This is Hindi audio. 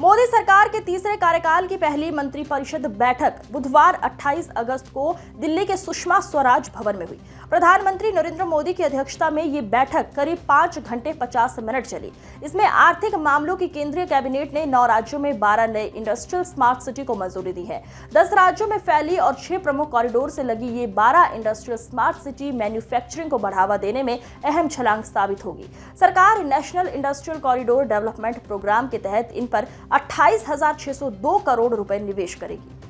मोदी सरकार के तीसरे कार्यकाल की पहली मंत्रिपरिषद बैठक बुधवार 28 अगस्त को दिल्ली के सुषमा स्वराज भवन में हुई। प्रधानमंत्री नरेंद्र मोदी की अध्यक्षता में ये बैठक करीब पाँच घंटे 50 मिनट चली। इसमें आर्थिक मामलों की केंद्रीय कैबिनेट ने नौ राज्यों में 12 नए इंडस्ट्रियल स्मार्ट सिटी को मंजूरी दी है। दस राज्यों में फैली और छह प्रमुख कॉरिडोर से लगी ये बारह इंडस्ट्रियल स्मार्ट सिटी मैन्युफैक्चरिंग को बढ़ावा देने में अहम छलांग साबित होगी। सरकार national industrial corridor development programme के तहत इन पर 28,602 करोड़ रुपए निवेश करेगी।